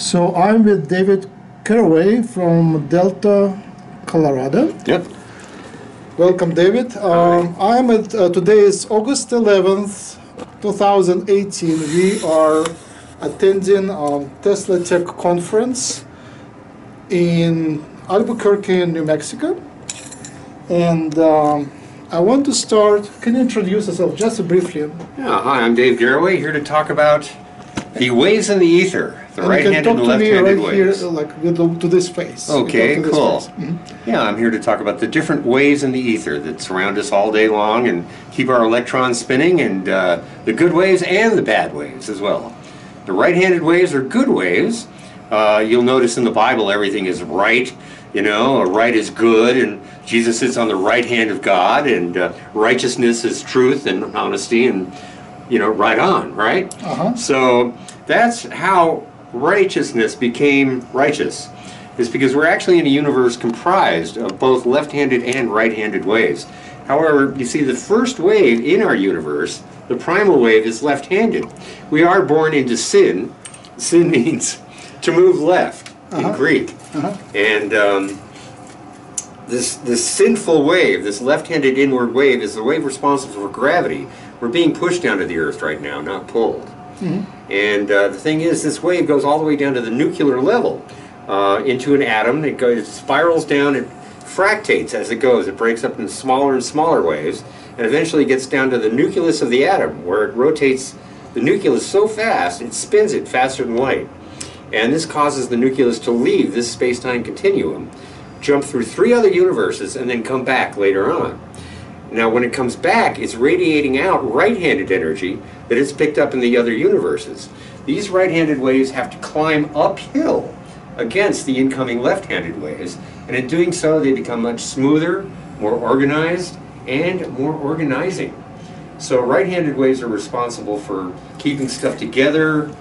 So I'm with David Garroway from Delta, Colorado. Yep. Welcome, David. Um, I'm at uh, today is August 11th, 2018. We are attending um, TeslaTech conference in Albuquerque, New Mexico, and um, I want to start. Can you introduce yourself just briefly? Yeah, hi, I'm Dave Garroway, here to talk about the waves in the ether, the And right-handed and left-handed right here, waves. like with the, to this face. Okay, talk to this cool. face. Mhm. Yeah, I'm here to talk about the different waves in the ether that surround us all day long and keep our electrons spinning, and uh, the good waves and the bad waves as well. The right-handed waves are good waves. Uh, you'll notice in the Bible everything is right. You know, right is good, and Jesus sits on the right hand of God, and uh, righteousness is truth and honesty, and you know, right on, right? Uh-huh. So that's how righteousness became righteous. Is because we're actually in a universe comprised of both left-handed and right-handed waves. However, you see the first wave in our universe, the primal wave, is left-handed. We are born into sin. Sin means to move left in Uh-huh. Greek. Uh-huh. And um, this this sinful wave, this left-handed inward wave, is the wave responsible for gravity. We're being pushed down to the earth right now, not pulled. And uh, the thing is, this wave goes all the way down to the nuclear level uh, into an atom. It goes, it spirals down, it fractates as it goes. It breaks up into smaller and smaller waves, and eventually gets down to the nucleus of the atom, where it rotates the nucleus so fast it spins it faster than light. And this causes the nucleus to leave this space-time continuum, jump through three other universes, and then come back later on. Now, when it comes back, it's radiating out right-handed energy that it's picked up in the other universes. These right-handed waves have to climb uphill against the incoming left-handed waves, and in doing so, they become much smoother, more organized, and more organizing. So right-handed waves are responsible for keeping stuff together,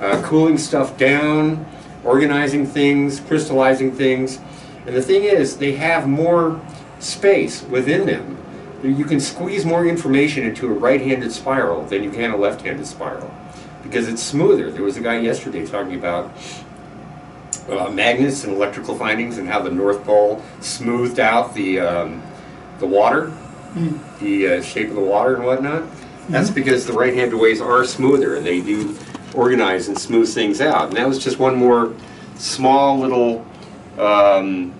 uh, cooling stuff down, organizing things, crystallizing things. And the thing is, they have more space within them. You can squeeze more information into a right-handed spiral than you can a left-handed spiral because it's smoother. There was a guy yesterday talking about uh, magnets and electrical findings and how the North Pole smoothed out the um, the water, the uh, shape of the water and whatnot. That's because the right-handed waves are smoother and they do organize and smooth things out. And that was just one more small little um,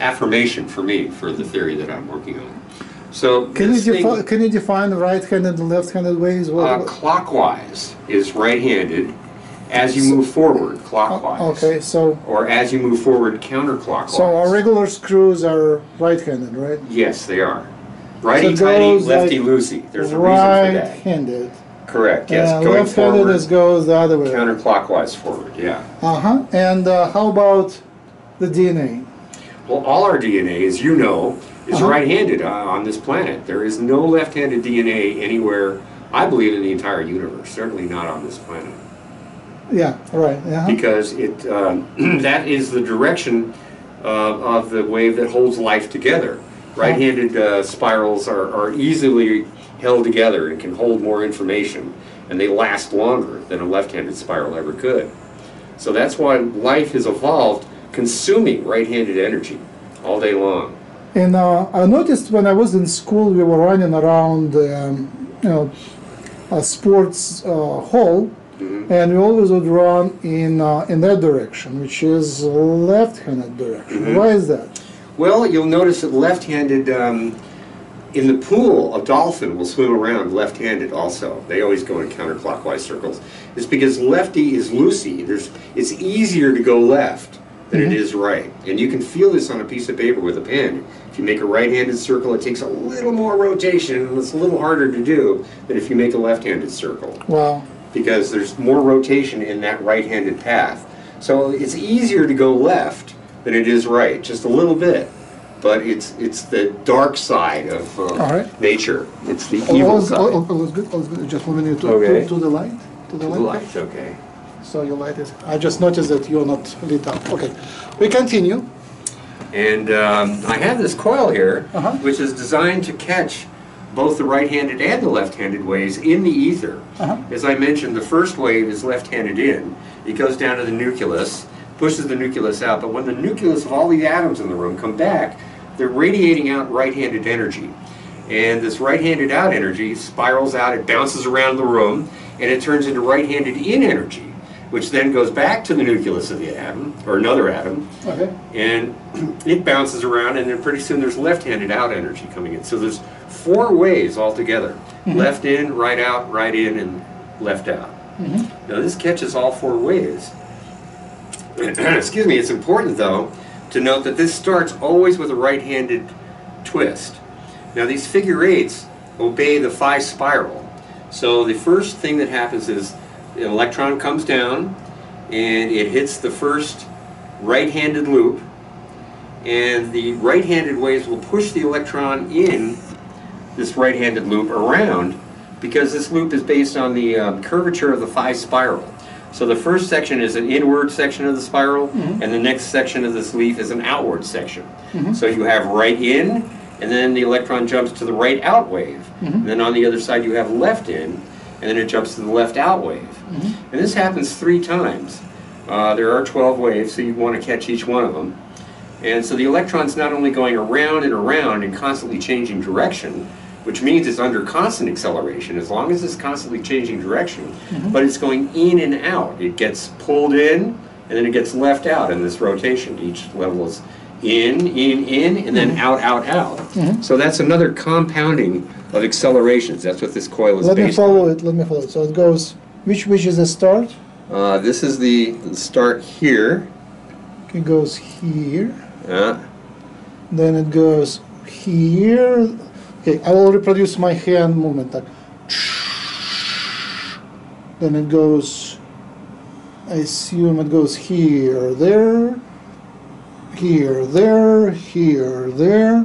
affirmation for me for the theory that I'm working on. So Can you, thing- can you define the right-handed and left-handed ways? What- uh, clockwise is right-handed as you move forward clockwise. Oh, okay, so Or as you move forward counterclockwise. so our regular screws are right-handed, right? Yes, they are. Righty So tighty, lefty like loosey. There's a reason for that. Right-handed. Correct. Yes, and going left-handed forward, is goes the other way. counterclockwise forward. Yeah. Uh huh. And uh, how about the DNA? Well, all our DNA, as you know, is Uh-huh. right-handed uh, on this planet. There is no left-handed DNA anywhere. I believe in the entire universe. Certainly not on this planet. Yeah, right. Uh-huh. because it um, that is the direction uh, of the wave that holds life together. Right-handed uh, spirals are, are easily held together and can hold more information, and they last longer than a left-handed spiral ever could. So that's why life has evolved consuming right-handed energy all day long. And uh, I noticed when I was in school, we were running around, um, you know, a sports uh, hall, Mm-hmm. and we always would run in uh, in that direction, which is left-handed direction. Mm-hmm. Why is that? Well, you'll notice that left-handed um, in the pool, a dolphin will swim around left-handed also. They always go in counterclockwise circles. It's because lefty is loosey. There's, it's easier to go left than it is right. And you can feel this on a piece of paper with a pen. If you make a right-handed circle, it takes a little more rotation, and it's a little harder to do than if you make a left-handed circle Wow. because there's more rotation in that right-handed path. So it's easier to go left than it is right, just a little bit. But it's it's the dark side of uh, All right. nature. It's the All, evil all, side. all is good. Just one minute to, Okay. to, to the light. To the The light. light, okay. So your light is. I just noticed that you're not lit up. Okay. We continue. And um, I have this coil here, Uh-huh. which is designed to catch both the right-handed and the left-handed waves in the ether. Uh-huh. As I mentioned, the first wave is left-handed in, it goes down to the nucleus, pushes the nucleus out. But when the nucleus of all the atoms in the room come back, they're radiating out right-handed energy. And this right-handed out energy spirals out, it bounces around the room, and it turns into right-handed in energy, which then goes back to the nucleus of the atom, or another atom, Okay. and it bounces around, and then pretty soon there's left-handed out energy coming in. So there's four ways altogether: mm-hmm. left in, right out, right in, and left out. Mm-hmm. Now this catches all four ways. Excuse me. It's important though to note that this starts always with a right-handed twist. Now these figure eights obey the phi spiral. So the first thing that happens is the electron comes down and it hits the first right-handed loop and the right-handed waves will push the electron in this right-handed loop around because this loop is based on the um, curvature of the phi spiral. So the first section is an inward section of the spiral, mm-hmm. and the next section of this leaf is an outward section. Mm-hmm. So you have right in, and then the electron jumps to the right out wave. And then on the other side you have left in, and then it jumps to the left out wave. Mm-hmm. And this happens three times. Uh, there are 12 waves, so you want to catch each one of them. And so the electron's not only going around and around and constantly changing direction, which means it's under constant acceleration as long as it's constantly changing direction, mm-hmm. but it's going in and out. It gets pulled in and then it gets left out in this rotation. Each level is in, in, in, and then mm-hmm. out, out, out. So that's another compounding of accelerations. That's what this coil is Let me based follow it. Let me follow it. So it goes. Which which is the start? Uh, this is the start here. It goes here. Uh, Then it goes here. Okay, I will reproduce my hand movement. Like, then it goes. I assume it goes here, there, here, there, here, there,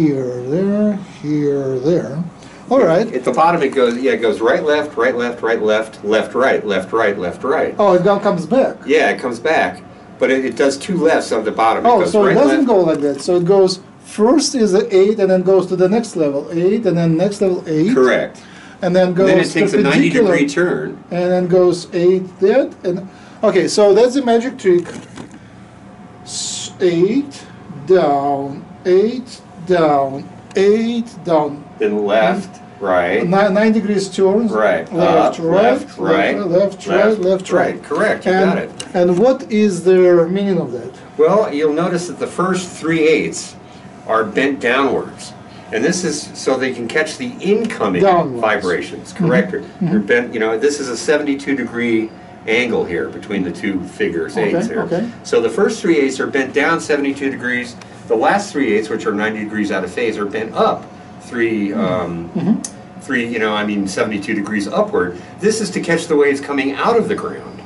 here, there, here, there. All right. At the bottom, it goes, yeah, it goes right, left, right, left, right, left, left, right, left, right, left, right. Oh, it now comes back. Yeah, it comes back, but it, it does two lefts on the bottom. It Oh, goes so it doesn't left. go like that. So it goes first is a eight, and then goes to the next level eight, and then next level eight, Correct. and then goes Then it takes a 90 degree turn. and then goes eight that, and okay. So that's the magic trick. Eight down, eight down, eight down. Then left, right, Nine, nine degrees turns. right, Left, up, right, left, right, left, right, left, right. Correct, you and, got it. And what is the meaning of that? Well, you'll notice that the first three eighths are bent downwards. And this is so they can catch the incoming Downwards. vibrations, correct? Mm-hmm. They're mm-hmm. bent, you know, this is a 72 degree angle here between the two figures, Okay, eighths here. okay. So the first three eighths are bent down 72 degrees. The last three eighths, which are 90 degrees out of phase, are bent up three, um, three, you know, I mean 72 degrees upward. This is to catch the waves coming out of the ground.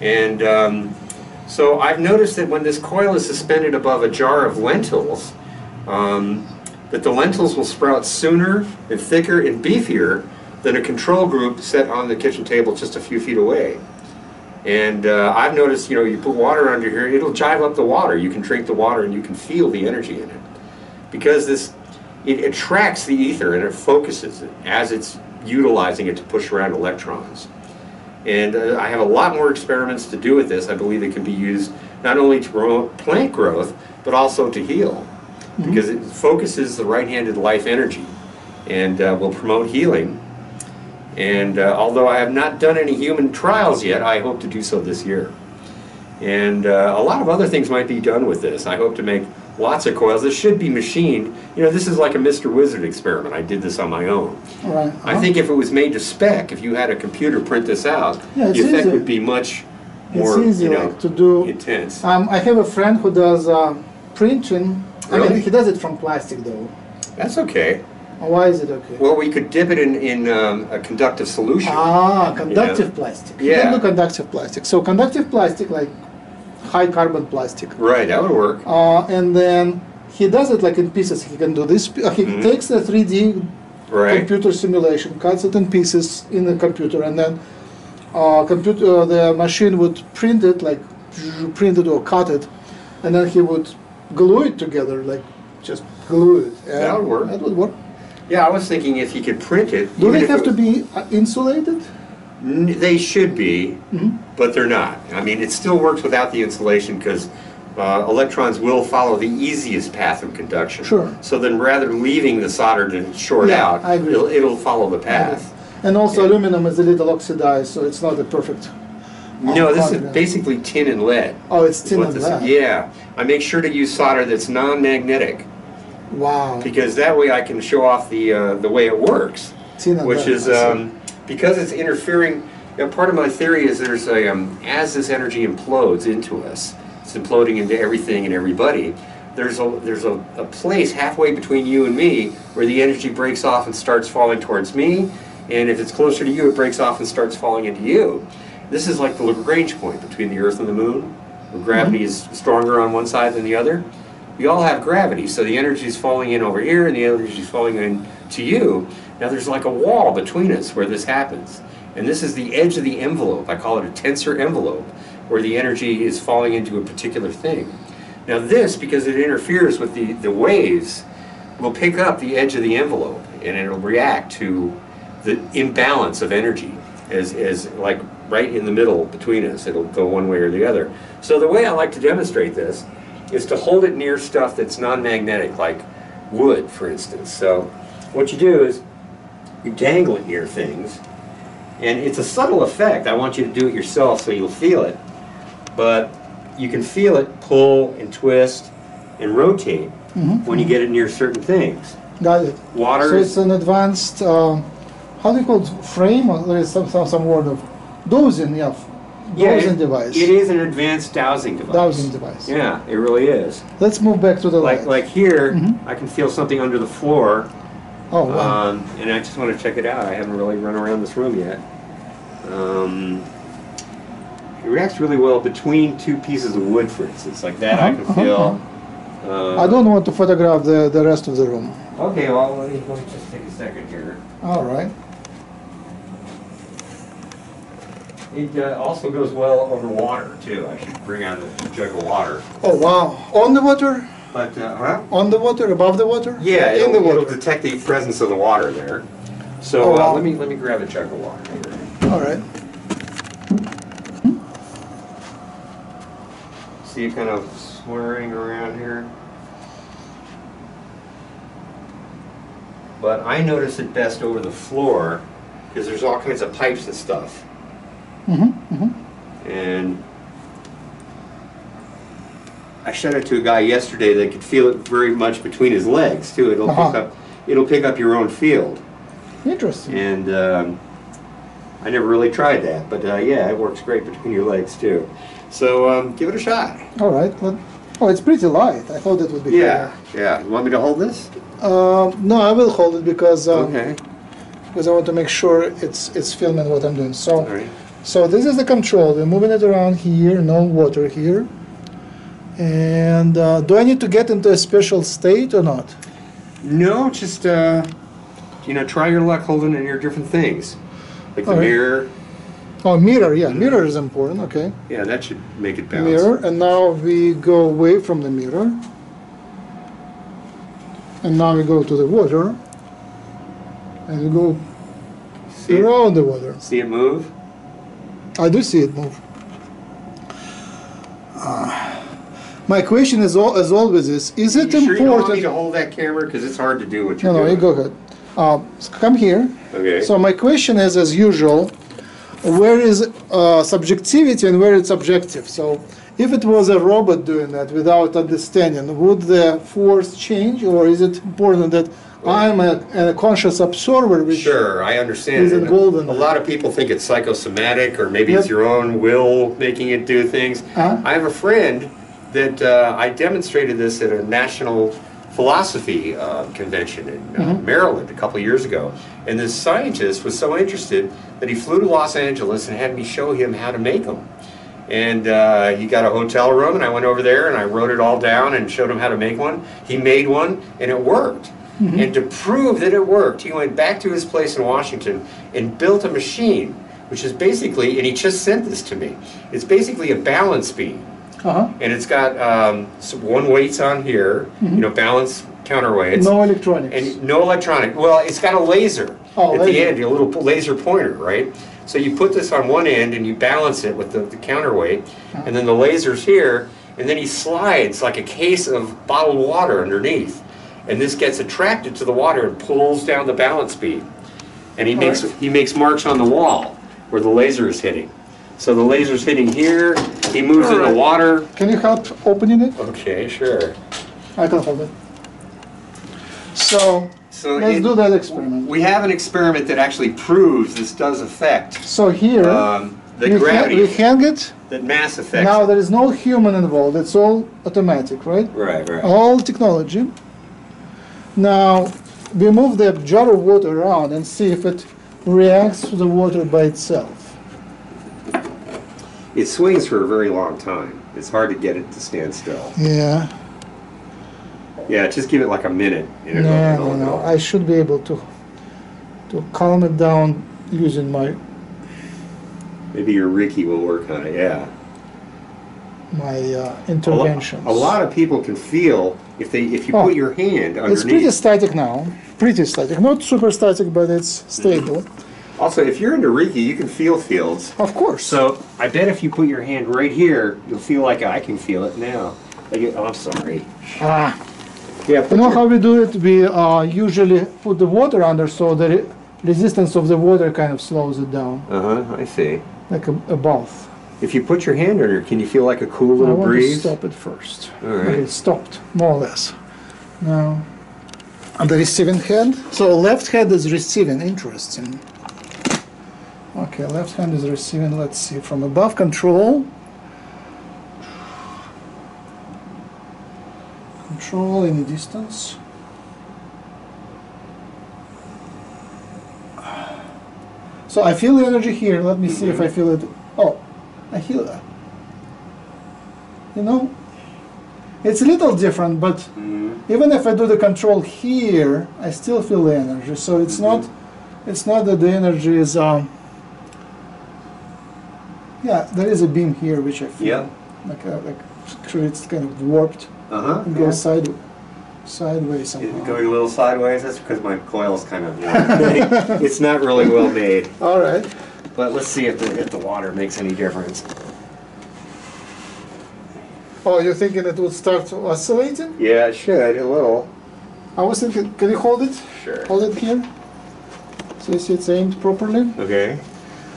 And um, so I've noticed that when this coil is suspended above a jar of lentils, um, that the lentils will sprout sooner and thicker and beefier than a control group set on the kitchen table just a few feet away. And uh, I've noticed, you know, you put water under here, it'll jive up the water. You can drink the water and you can feel the energy in it. Because this, it attracts the ether and it focuses it as it's utilizing it to push around electrons. And uh, I have a lot more experiments to do with this. I believe it can be used not only to promote plant growth, but also to heal. Because it focuses the right-handed life energy and uh, will promote healing. And uh, although I have not done any human trials yet, I hope to do so this year. And uh, a lot of other things might be done with this. I hope to make lots of coils. This should be machined. You know, this is like a Mr. Wizard experiment. I did this on my own. Right. I think if it was made to spec, if you had a computer print this out, Yeah, it's the effect easy. would be much It's more, easy you know, like to do. intense. Um, I have a friend who does uh, printing. I Really? mean, he does it from plastic though. That's okay. Why is it okay? Well, we could dip it in, in um, a conductive solution. Ah, conductive plastic. Yeah. can do conductive plastic. So conductive plastic, like high carbon plastic. Right, that would work. Uh, and then he does it like in pieces. He can do this. uh, He Mhm. takes the 3D Right. computer simulation, cuts it in pieces in the computer, and then uh, computer uh, the machine would print it like print it or cut it, and then he would glue it together, like just glue it. That would work. That would work. Yeah, I was thinking if you could print it. Do even they if have it to was- be uh, insulated? N- They should be, but they're not. I mean, it still works without the insulation because uh, electrons will follow the easiest path of conduction. Sure. So then rather than leaving the solder to short Yeah, out, I agree. It'll, it'll follow the path. And also Yeah. aluminum is a little oxidized, so it's not a perfect. No, this is basically tin and lead. Oh, it's is tin what and this- lead. Yeah. I make sure to use solder that's non-magnetic Wow. because that way I can show off the, uh, the way it works. And which is um, because it's interfering. You know, part of my theory is there's a um, as this energy implodes into us, it's imploding into everything and everybody. There's a there's a, a place halfway between you and me where the energy breaks off and starts falling towards me, and if it's closer to you, it breaks off and starts falling into you. This is like the Lagrange point between the Earth and the Moon, where gravity is stronger on one side than the other. We all have gravity, so the energy is falling in over here, and the energy is falling in to you. Now there's like a wall between us where this happens, and this is the edge of the envelope. I call it a tensor envelope, where the energy is falling into a particular thing. Now this, because it interferes with the, the waves, will pick up the edge of the envelope, and it'll react to the imbalance of energy as, as like right in the middle between us. It'll go one way or the other. So the way I like to demonstrate this is to hold it near stuff that's non-magnetic, like wood, for instance. So what you do is you dangle it near things, and it's a subtle effect. I want you to do it yourself so you'll feel it. But you can feel it pull and twist and rotate when you get it near certain things. Got it. Water So is- it's an advanced, um, how do you call it, frame? Or there is some, some, some word of dowsing, yeah. F- Dowsing it- device. It is an advanced dowsing device. Dowsing device. Yeah, it really is. Let's move back to the Like light. like here, Mhm. I can feel something under the floor, oh, wow. um, and I just want to check it out. I haven't really run around this room yet. Um, it reacts really well between two pieces of wood, for instance, like that. I Uh-huh, can uh-huh, feel. Uh, I don't want to photograph the, the rest of the room. Okay, well, let me, let me just take a second here. All right. It uh, also goes well over water too. I should bring out a jug of water. Oh, wow. On the water? But uh, huh? On the water? Above the water? Yeah, In it'll, the it'll water. detect the presence of the water there. So Oh, wow. uh, let me let me grab a jug of water here. All right. See it kind of swirling around here. But I notice it best over the floor because there's all kinds of pipes and stuff. Mm-hmm, mm-hmm. And I showed it to a guy yesterday that could feel it very much between his legs too. It'll Uh-huh. pick up it'll pick up your own field. Interesting. And um, I never really tried that, but uh, yeah, it works great between your legs too. So um, give it a shot. All right. Well, oh, it's pretty light. I thought it would be Yeah, yeah. You want me to hold this? Um, no, I will hold it because um, Okay. because I want to make sure it's it's filming what I'm doing. So All right. So this is the control. We're moving it around here. No water here. And uh, do I need to get into a special state or not? No, just uh, you know, try your luck holding in your different things, like the right. mirror. Oh, mirror. Yeah, mirror is important. Okay. Yeah, that should make it bounce. mirror and now we go away from the mirror and now we go to the water and we go See it, around the water see it move. I do see it move. Uh, my question is al- as always is is it you sure you don't want me important to hold that camera? Because it's hard to do what you're no you doing. go ahead. Um, s- come here. Okay. so my question is as usual where is uh, subjectivity and where it's objective? So if it was a robot doing that without understanding would the force change or is it important that i'm a, a conscious observer which Sure, I understand. He's And involved in a lot of people think it's psychosomatic, or maybe it's Yep. your own will making it do things. Uh-huh. I have a friend that uh, I demonstrated this at a national philosophy uh, convention in uh, Mm-hmm. Maryland a couple years ago, and this scientist was so interested that he flew to Los Angeles and had me show him how to make them. And uh, he got a hotel room, and I went over there and I wrote it all down and showed him how to make one. He made one, and it worked. And to prove that it worked, he went back to his place in Washington and built a machine, which is basically, and he just sent this to me. It's basically a balance beam, uh-huh. and it's got um, some one weights on here, you know, balance counterweights. no electronics And no electronic. Well, it's got a laser Oh, at laser. the end, a little laser pointer, right? So you put this on one end and you balance it with the, the counterweight, and then the laser's here, and then he slides like a case of bottled water underneath. And this gets attracted to the water and pulls down the balance beam. And he makes Alright. he makes marks on the wall where the laser is hitting. So the laser's hitting here, he moves in the water. Can you help opening it? Okay, sure. I can hold it. So So let's it- do that experiment. We have an experiment that actually proves this does affect So here, um, the we, ha- gravity, we hang it. that mass affects. Now it. there is no human involved. It's all automatic, right? Right, right. All technology. Now we move the jar of water around and see if it reacts to the water by itself. It swings for a very long time. It's hard to get it to stand still. Yeah. Yeah, just give it like a minute. No, no, no. I should be able to to calm it down using my Maybe your Reiki will work on it. Yeah. my uh, A lo- A lot of people can feel if they if you Oh. put your hand underneath. It's pretty static now. Pretty static. Not super static, but it's stable. Also, if you're into Reiki, you can feel fields. Of course. So I bet if you put your hand right here, you'll feel like I can feel it now. Like, oh, I'm sorry. Ah. Yeah. You know how we do it? We uh, usually put the water under so the re- resistance of the water kind of slows it down, Uh huh. I see. like a, a bath. If you put your hand under, can you feel like a cool I little want breeze? to stop it first. All right. It stopped, more or less. Now, on the receiving hand. So left hand is receiving, interesting. Okay, left hand is receiving, let's see, from above control. Control in the distance. So I feel the energy here. Let me see if I feel it. Oh, I feel that. You know, it's a little different, but Mhm. even if I do the control here, I still feel the energy. So it's not, it's not that the energy is. Um, yeah, there is a beam here which I feel. Yep. Like, a, like it's kind of warped Uh huh. and goes side, sideways it going a little sideways? That's because my coil is kind of. it's not really well made. All right. But let's see if the if the water makes any difference. Oh, you're thinking it would start oscillating? Yeah, it should a little. I was thinking, can you hold it? Sure. Hold it here. So you see it's aimed properly. Okay.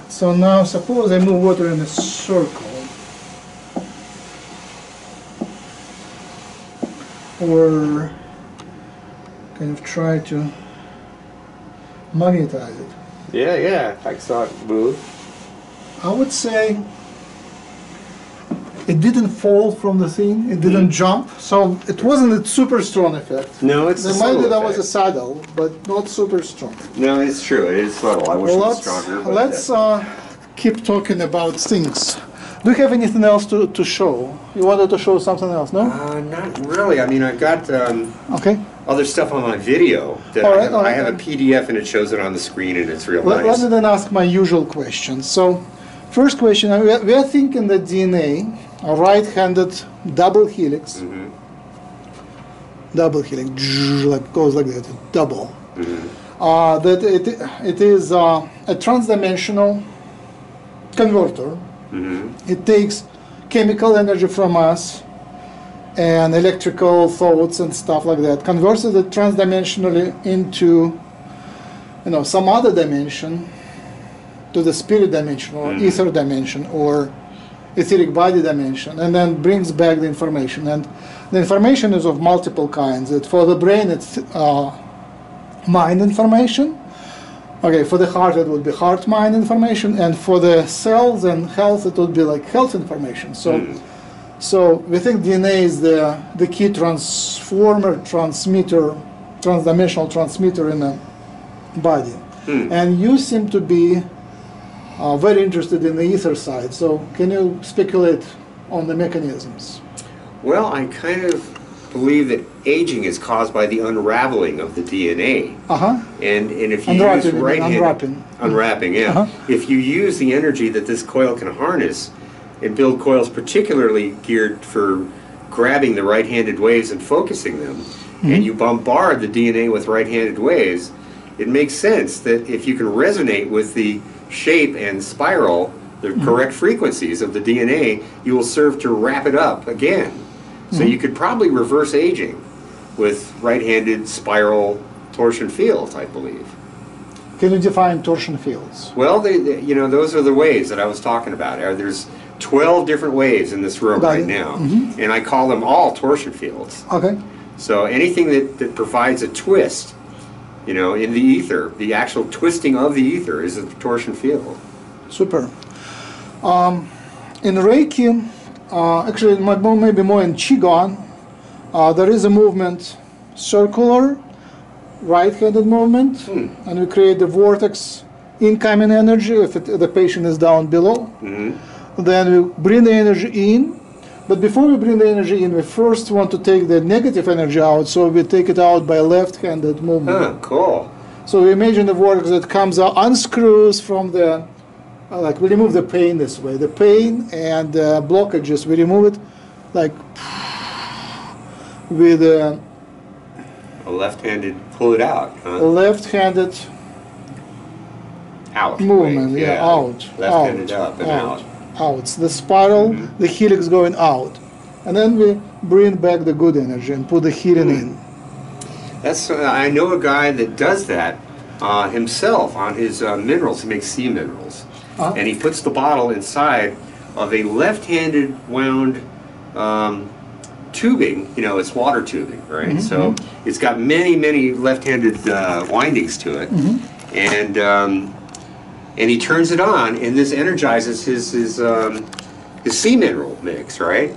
So now suppose I move water in a circle. Or kind of try to magnetize it. Yeah, yeah. I saw move. I would say it didn't fall from the thing, it didn't jump, so it wasn't a super strong effect. No, it's a subtle that was a saddle, but not super strong. No, it's true. It is subtle. I wish Well, it was stronger. let's uh, keep talking about things. Do you have anything else to, to show? You wanted to show something else, no? Uh, not really. I mean, I've got um, Okay. Other stuff on my video that All I, right, have, I right, have a. PDF and it shows it on the screen and it's real Let, nice. let me then ask my usual question. So, first question: we are, we are thinking that DNA, a right-handed double helix, Mhm. double helix, like goes like that, double. Mhm. Uh, that it it is uh, a transdimensional converter. Mhm. It takes chemical energy from us and electrical thoughts and stuff like that, converts it transdimensionally into you know some other dimension to the spirit dimension or Mhm. ether dimension or etheric body dimension and then brings back the information and the information is of multiple kinds that for the brain it's uh, mind information Okay, for the heart it would be heart mind information, and for the cells and health it would be like health information. So, Mm. So we think DNA is the the key transformer, transmitter, transdimensional transmitter in the body. Hmm. And you seem to be uh, very interested in the ether side. So, can you speculate on the mechanisms? Well, I kind of believe that aging is caused by the unraveling of the DNA. Uh huh. And, and if you Unwrapping, use right unwrapping. unwrapping, yeah. Uh-huh. If you use the energy that this coil can harness and build coils particularly geared for grabbing the right-handed waves and focusing them, Mm-hmm. and you bombard the DNA with right-handed waves, it makes sense that if you can resonate with the shape and spiral the correct frequencies of the DNA, you will serve to wrap it up again. So you could probably reverse aging with right-handed spiral torsion fields, I believe. Can you define torsion fields? Well, they, they- you know, those are the waves that I was talking about. There's 12 different waves in this room Got right it. now, and I call them all torsion fields. Okay. So anything that, that provides a twist, you know, in the ether, the actual twisting of the ether is a torsion field. Super. Um, in Reiki, uh, actually, it might more- maybe more in Qigong, uh, there is a movement, circular, right-handed movement, and we create the vortex incoming energy if it, the patient is down below. Then we bring the energy in, but before we bring the energy in, we first want to take the negative energy out, so we take it out by left-handed movement. Huh, cool. So we imagine the work that comes out, unscrews from the, uh, like we remove the pain this way. The pain and uh, blockages, we remove it like with a A left-handed pull it out, huh? left-handed Out. movement. wait, Yeah, out, Left-handed out, up and out. out. Out the spiral, the helix going out, and then we bring back the good energy and put the healing in. That's uh, I know a guy that does that uh, himself on his uh, minerals. He makes sea minerals, Uh-huh. and he puts the bottle inside of a left-handed wound um, tubing. You know, it's water tubing, right? So it's got many, many left-handed uh, windings to it, and um, and he turns it on, and this energizes his his um, his sea mineral mix, right?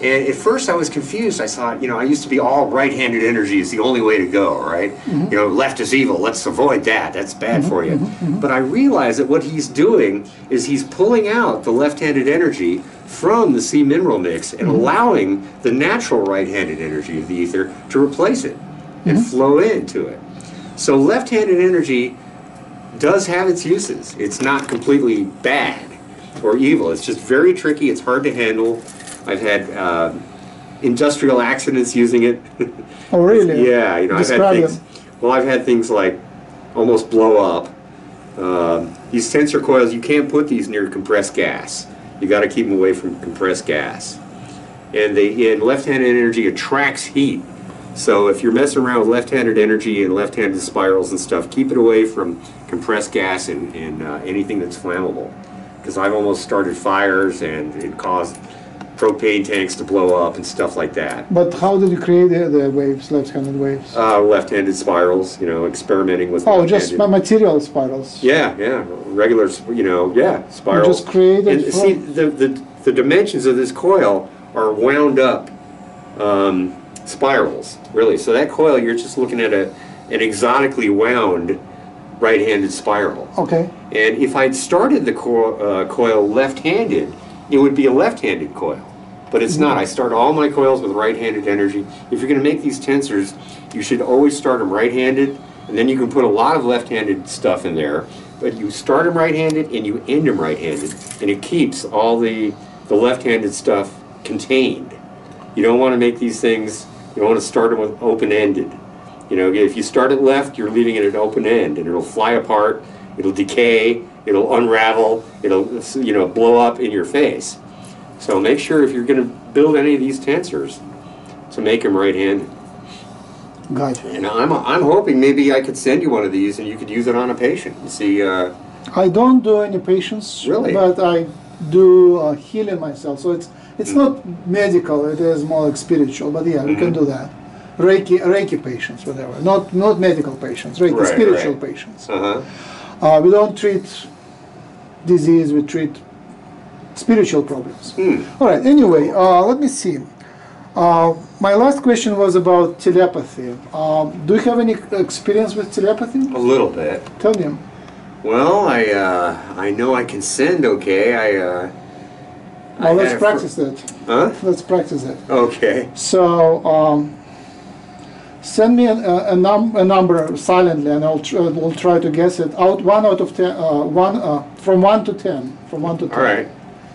And at first I was confused. I thought, you know, I used to be all right-handed energy is the only way to go, right? Mm-hmm. You know, left is evil. Let's avoid that. That's bad mm-hmm, for you. Mm-hmm, but I realized that what he's doing is he's pulling out the left-handed energy from the sea mineral mix and allowing the natural right-handed energy of the ether to replace it and flow into it. So left-handed energy does have its uses. It's not completely bad or evil. It's just very tricky. It's hard to handle. I've had uh, industrial accidents using it. Oh, really? yeah, you know, I've had things. them. Well, I've had things like almost blow up. Um, these tensor coils, you can't put these near compressed gas. You got to keep them away from compressed gas. And they, and left-handed energy attracts heat. So if you're messing around with left-handed energy and left-handed spirals and stuff, keep it away from compressed gas and, and uh, anything that's flammable. Because I've almost started fires and it caused propane tanks to blow up and stuff like that. But how did you create the, the waves, left-handed waves? Uh, left-handed spirals, you know, experimenting with. oh, just material spirals. Yeah, yeah, regular, you know, yeah, spirals. You just created And see, the, the, the dimensions of this coil are wound up um, spirals, really. So that coil, you're just looking at a, an exotically wound right-handed spiral. Okay. And if I'd started the coil, uh, coil left-handed, it would be a left-handed coil. But it's not. I start all my coils with right-handed energy. If you're going to make these tensors, you should always start them right-handed, and then you can put a lot of left-handed stuff in there. But you start them right-handed and you end them right-handed, and it keeps all the the left-handed stuff contained. You don't want to make these things. You don't want to start them with open-ended. You know, if you start it left, you're leaving it at open end, and it'll fly apart. It'll decay. It'll unravel. It'll you know blow up in your face. So make sure if you're going to build any of these tensors, to make them right-handed. Gotcha. And I'm I'm hoping maybe I could send you one of these, and you could use it on a patient and see. Uh, I don't do any patients, Really? but I do uh, healing myself. So it's it's Mm-hmm. not medical; it is more like spiritual. But yeah, we can do that. Reiki, Reiki patients, whatever. Not not medical patients. Reiki, Right, spiritual right. patients. uh-huh. Uh, we don't treat disease. We treat spiritual problems. Hmm. All right. Anyway, uh, let me see. Uh, my last question was about telepathy. Um, do you have any experience with telepathy? A little bit. Tell me. Well, I uh, I know I can send. Okay, I. Uh, Well, let's practice it. Huh? Let's practice it. Okay. So um, send me a, a, a, num- a number silently, and I'll, tr- we'll try to guess it. Out one out of ten. Uh, one uh, from one to ten. From one to ten. All right.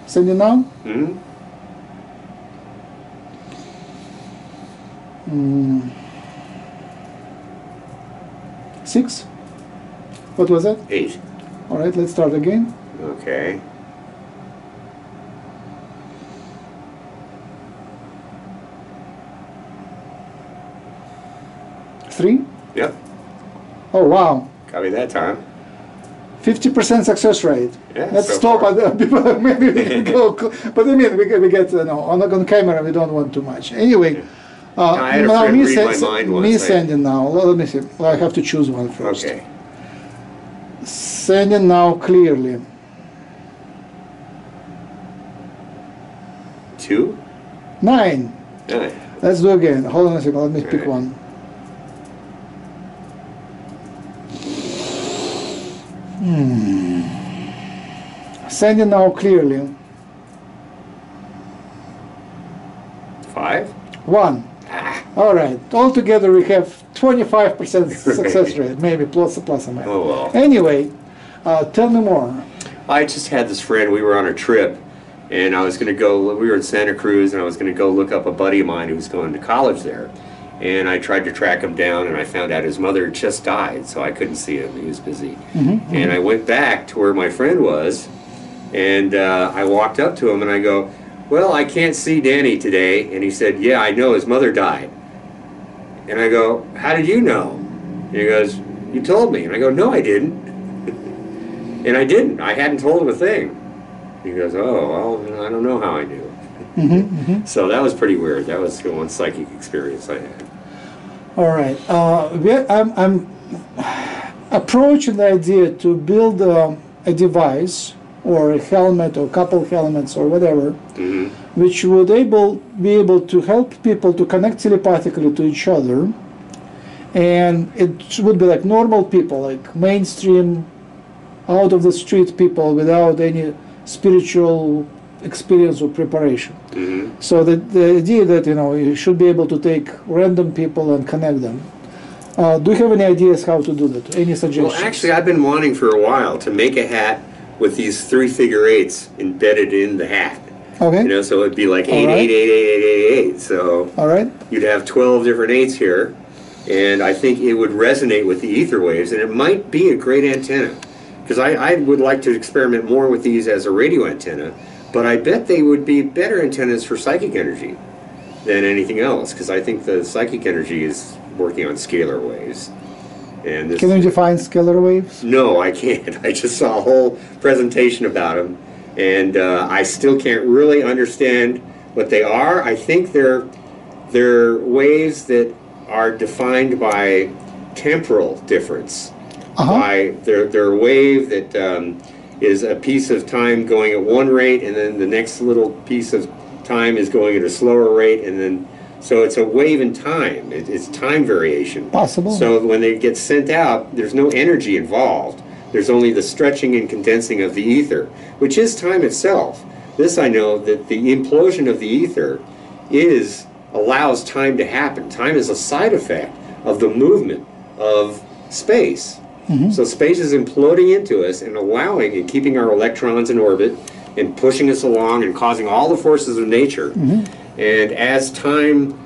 Send it now. Hmm. Six. What was that? Eight. All right, let's start again. Okay. Three. Yep. Oh wow, Copy that time. 50% success rate. Yeah, Let's so stop at people, maybe we can go, but I mean, we get, we get you know, on, on camera, we don't want too much. Anyway, uh, I had a now me, mind me sending now, let me see, I have to choose one first. Okay. Sending now clearly. Two? Nine. Nine. Let's do again. Hold on a second, let me pick Alright. one. Hmm. Sending now clearly. Five? One. Ah. All right. Altogether, we have 25% success rate, maybe plus plus or minus. Oh well. Anyway, uh, tell me more. I just had this friend. We were on a trip, and I was going to go. We were in Santa Cruz, and I was going to go look up a buddy of mine who was going to college there. And I tried to track him down, and I found out his mother had just died, so I couldn't see him. He was busy. Mm-hmm. And I went back to where my friend was, and uh, I walked up to him, and I go, "Well, I can't see Danny today." And he said, "Yeah, I know. His mother died." And I go, "How did you know?" And he goes, "You told me." And I go, "No, I didn't." And I didn't. I hadn't told him a thing. He goes, "Oh, well, I don't know how I knew." Mm-hmm, mm-hmm. So that was pretty weird. That was the one psychic experience I had. All right. Uh, we I'm, I'm approaching the idea to build um, a device or a helmet or couple helmets or whatever, hmm which would able be able to help people to connect telepathically to each other, and it would be like normal people, like mainstream, out of the street people without any spiritual experience or preparation. hmm So the, the idea that you know you should be able to take random people and connect them. Uh, do you have any ideas how to do that? Any suggestions? Well, actually, I've been wanting for a while to make a hat with these three figure eights embedded in the hat. okay. You know, so it'd be like eight, right. eight, eight, eight, eight, eight, eight. So All right. you'd have 12 different eights here, and I think it would resonate with the ether waves, and it might be a great antenna. Because I, I would like to experiment more with these as a radio antenna, but I bet they would be better antennas for psychic energy than anything else, because I think the psychic energy is working on scalar waves. And this, Can you define scalar waves? no, I can't. I just saw a whole presentation about them, and uh, I still can't really understand what they are. I think they're they're waves that are defined by temporal difference. Uh-huh. By they're they're a wave that um, is a piece of time going at one rate, and then the next little piece of time is going at a slower rate, and then so it's a wave in time. It, it's time variation. Possible. So when they get sent out, there's no energy involved. There's only the stretching and condensing of the ether, which is time itself. This I know that the implosion of the ether is allows time to happen. Time is a side effect of the movement of space. Mm-hmm. So space is imploding into us and allowing and keeping our electrons in orbit and pushing us along and causing all the forces of nature. Mm-hmm. And as time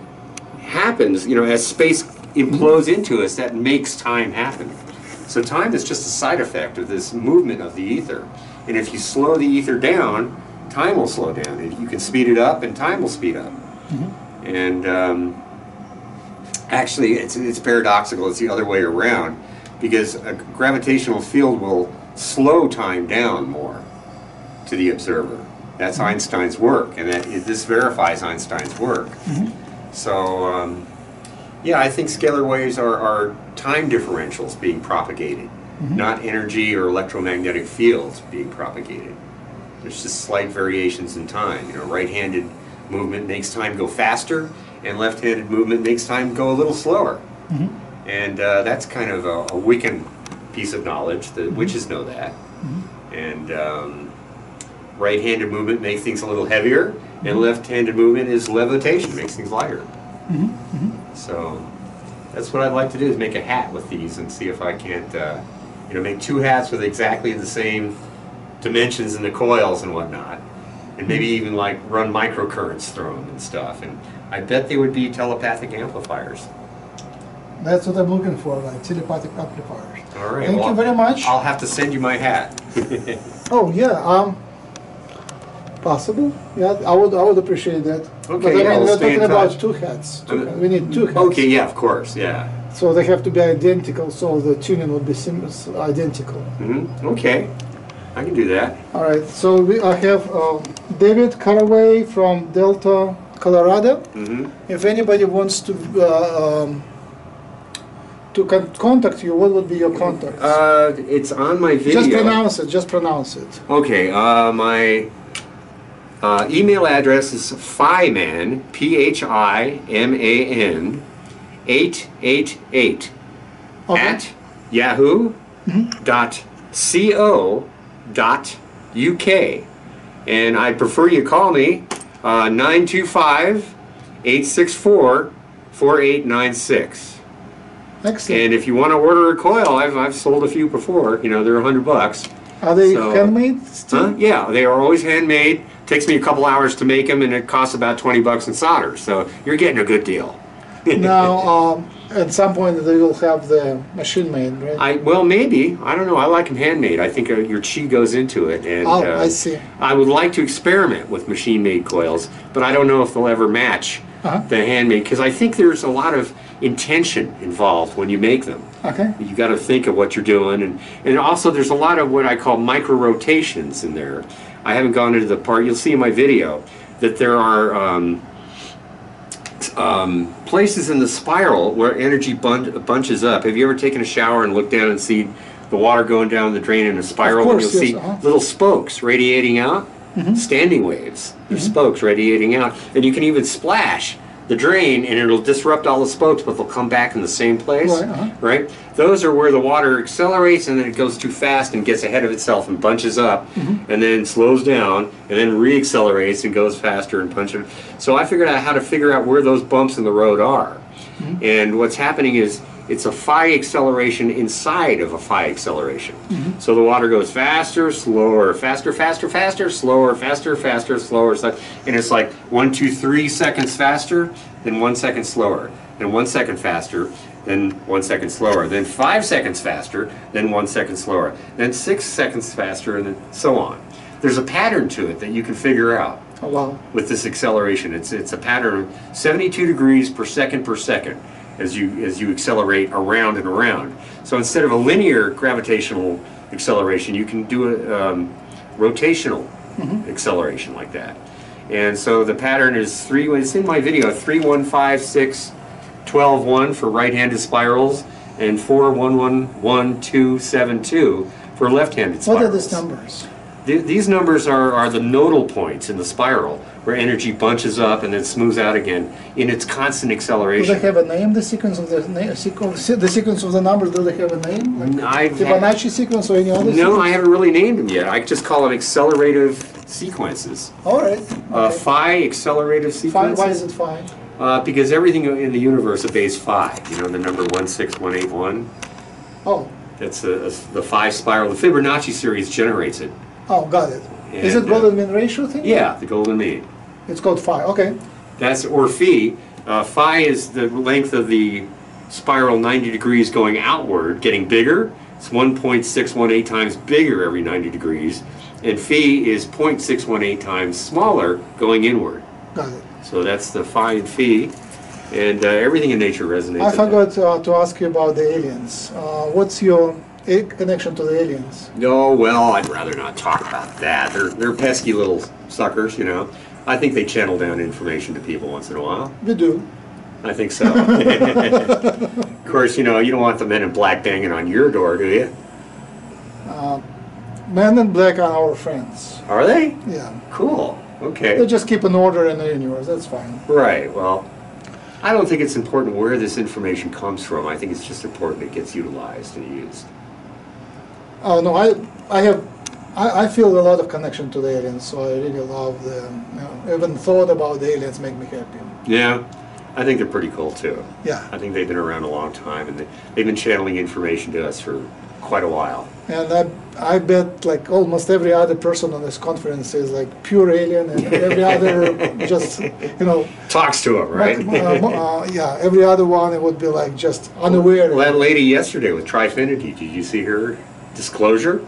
happens, you know, as space implodes into us, that makes time happen. So time is just a side effect of this movement of the ether. And if you slow the ether down, time will slow down. If you can speed it up, and time will speed up. Mm-hmm. And um, actually, it's, it's paradoxical. It's the other way around because a gravitational field will slow time down more to the observer. That's mm-hmm. Einstein's work, and that this verifies Einstein's work. Mm-hmm. So, um, yeah, I think scalar waves are, are time differentials being propagated, mm-hmm. not energy or electromagnetic fields being propagated. There's just slight variations in time. You know, right-handed movement makes time go faster, and left-handed movement makes time go a little slower. And uh, that's kind of a, a Wiccan piece of knowledge. The witches know that. And um, right-handed movement makes things a little heavier, and left-handed movement is levitation, makes things lighter. So that's what I'd like to do is make a hat with these and see if I can't, uh, you know, make two hats with exactly the same dimensions in the coils and whatnot, and maybe even like run microcurrents through them and stuff. And I bet they would be telepathic amplifiers. That's what I'm looking for, like telepathic amplifiers. All right. Thank well, you very much. I'll have to send you my hat. Oh yeah, um, possible. Yeah, I would I would appreciate that. Okay, but I yeah, mean, we're talking about two hats. Two, Uh, hats. we need two hats. okay. Yeah. Of course. Yeah. So they have to be identical, so the tuning would be sim- identical. hmm Okay. I can do that. All right. So we, I have uh, David Garroway from Delta, Colorado. hmm If anybody wants to uh, um, to con- contact you, what would be your contact? Uh, it's on my video. just pronounce it. Just pronounce it. Okay, uh, my uh, email address is Phiman, P H I M A N, 888 Okay. at yahoo dot co dot uk. And I'd prefer you call me uh, 925 864 4896. Excellent. And if you want to order a coil, I've, I've sold a few before. You know, they're 100 bucks. Are they so- handmade still? Huh? Yeah, they are always handmade. Takes me a couple hours to make them, and it costs about 20 bucks in solder. So you're getting a good deal. now, um, at some point they will have the machine made, right? I well maybe I don't know. I like them handmade. I think uh, your chi goes into it, and Oh, uh, I see. I would like to experiment with machine-made coils, but I don't know if they'll ever match Uh-huh. the handmade because I think there's a lot of intention involved when you make them. Okay. You got to think of what you're doing, and and also there's a lot of what I call micro rotations in there. I haven't gone into the part. You'll see in my video that there are um, um, places in the spiral where energy bun- bunches up. Have you ever taken a shower and looked down and see the water going down the drain in a spiral? course, and you'll yes, see uh-huh. little spokes radiating out, standing waves. There's spokes radiating out, and you can even splash the drain, and it'll disrupt all the spokes, but they'll come back in the same place. Right, uh-huh. right? Those are where the water accelerates, and then it goes too fast and gets ahead of itself and bunches up, Mm-hmm. and then slows down, and then reaccelerates and goes faster and punches. So I figured out how to figure out where those bumps in the road are. Mm-hmm. And what's happening is it's a phi acceleration inside of a phi acceleration. Mm-hmm. So the water goes faster, slower, faster, faster, faster, slower, faster, faster, slower. And it's like one, two, three seconds faster, then one second slower, then one second faster, then one second slower, then five seconds faster, then one second slower, then six seconds faster, and then so on. There's a pattern to it that you can figure out Oh, wow. with this acceleration. It's it's a pattern of 72 degrees per second per second as you as you accelerate around and around. So instead of a linear gravitational acceleration, you can do a um, rotational acceleration like that. And so the pattern is three. It's in my video: three, one, five, six, 12, 1 for right-handed spirals, and four, one, one, one, two, seven, two for left-handed spirals. What are these numbers? Th- These numbers are, are the nodal points in the spiral where energy bunches up and then smooths out again in its constant acceleration. Do they have a name? The sequence of the sequence, the sequence of the numbers. Do they have a name? Like had- Fibonacci sequence or any other? no, sequence? I haven't really named them yet. I just call them accelerative sequences. All right. Uh, phi accelerative sequences. Why is it fine? Uh, because everything in the universe obeys phi. You know, the number 16181. Oh, That's a, a- the phi spiral. The Fibonacci series generates it. Oh, got it. Is And, it uh, golden mean ratio thing? Yeah, the golden mean. It's called phi. Okay. That's or phi. Uh, phi is the length of the spiral 90 degrees going outward, getting bigger. It's 1.618 times bigger every 90 degrees, and phi is 0.618 times smaller going inward. Got it. So that's the phi and phi, and uh, everything in nature resonates. I with that. forgot uh, to ask you about the aliens. Uh, what's your a- connection to the aliens? No, well, I'd rather not talk about that. They're they're pesky little suckers, you know. I think they channel down information to people once in a while. They do. I think so. of course, you know, you don't want the men in black banging on your door, do you? Uh, men in black are our friends. Are they? Yeah. Cool. Okay. They just keep an order in the universe. That's fine. Right. Well, I don't think it's important where this information comes from. I think it's just important it gets utilized and used. Oh no, I I have I, I feel a lot of connection to the aliens, so I really love them. You know, even thought about the aliens make me happy. Yeah. I think they're pretty cool too. Yeah. I think they've been around a long time and they, they've been channeling information to us for quite a while. And I, I bet like almost every other person on this conference is like pure alien, and every other just you know, Talks to him, right? uh, uh, yeah, every other one it would be like just unaware. Well, that lady yesterday with Trifinity, did you see her disclosure?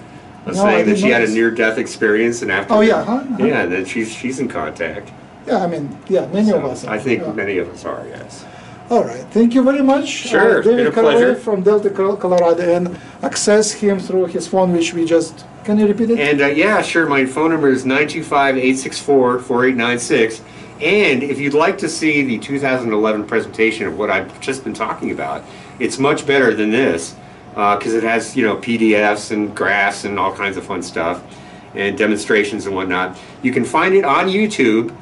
Of No, I saying that didn't she had a notice. near-death experience and after. Oh, yeah, huh? Uh-huh. Yeah, and then she's she's in contact. yeah, I mean, yeah, many of So, us. are, I think yeah. many of us are. Yes. All right, thank you very much. Sure, Uh, it's been David a from Delta, Col- Colorado, and access him through his phone, which we just. Can you repeat it? And uh, yeah, sure. My phone number is 925-864-4896. And if you'd like to see the 2011 presentation of what I've just been talking about, it's much better than this Uh, because it has you know PDFs and graphs and all kinds of fun stuff and demonstrations and whatnot. You can find it on YouTube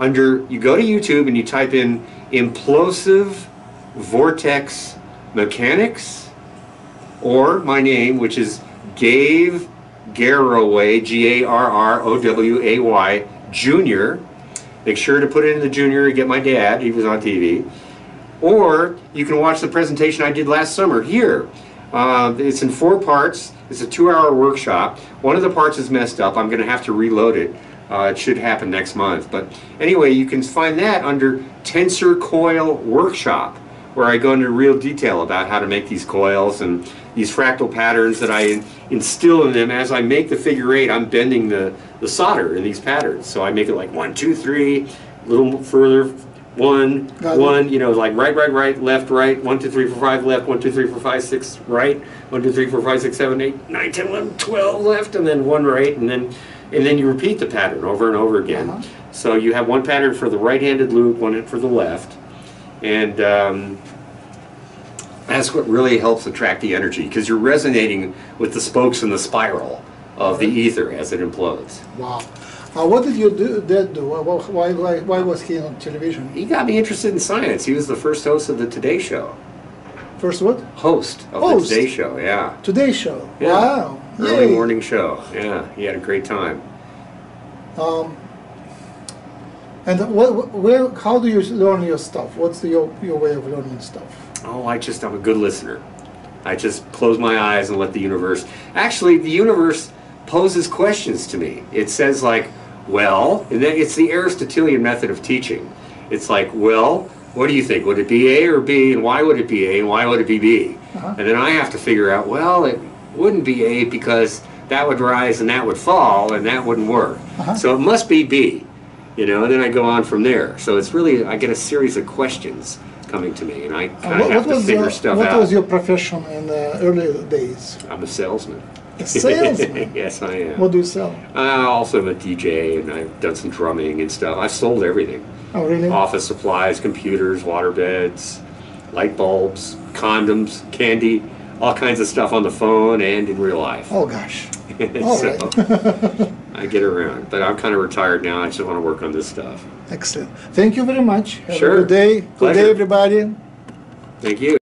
under you go to YouTube and you type in implosive vortex mechanics or my name, which is Dave Garroway, G A R R O W A Y, Jr. Make sure to put it in the junior to get my dad, he was on TV. Or you can watch the presentation I did last summer here. Uh, it's in four parts. It's a two hour workshop. One of the parts is messed up. I'm going to have to reload it. Uh, it should happen next month. But anyway, you can find that under Tensor Coil Workshop, where I go into real detail about how to make these coils and these fractal patterns that I instill in them as I make the figure eight. I'm bending the, the solder in these patterns. So I make it like one, two, three, a little further, one, Got one, you know, like right, right, right, left, right, one, two, three, four, five, left, one, two, three, four, five, six, right, one, two, three, four, five, six, seven, eight, nine, ten, eleven, twelve, left, and then one right, and then, and then you repeat the pattern over and over again. Uh-huh. So you have one pattern for the right-handed loop, one for the left, and um, that's what really helps attract the energy because you're resonating with the spokes in the spiral of the ether as it implodes. Wow. Uh, what did your do, dad do? Why, why, why, was he on television? He got me interested in science. He was the first host of the Today Show. First, what? Host of Host? the Today Show, yeah. Today Show. Yeah. Wow. Early Yay. morning show. Yeah, he had a great time. Um, and what, where, how do you learn your stuff? What's the, your, your way of learning stuff? Oh, I just I'm a good listener. I just close my eyes and let the universe. Actually, the universe poses questions to me. It says like, well, and then it's the Aristotelian method of teaching. It's like, well, what do you think? Would it be A or B, and why would it be A, and why would it be B? Uh-huh. And then I have to figure out, well, it wouldn't be A because that would rise and that would fall, and that wouldn't work. Uh-huh. So it must be B. You know, and then I go on from there. So it's really I get a series of questions coming to me, and I Uh, kind of have to figure your, stuff what out. What was your profession in the early days? I'm a salesman. A salesman? yes, I am. What do you sell? I also am a DJ, and I've done some drumming and stuff. I've sold everything: Oh, really? office supplies, computers, water beds, light bulbs, condoms, candy, all kinds of stuff on the phone and in real life. Oh, gosh. So. I get around, but I'm kind of retired now. I just want to work on this stuff. Excellent. Thank you very much. Have Sure. a good day. Good day, everybody. Thank you.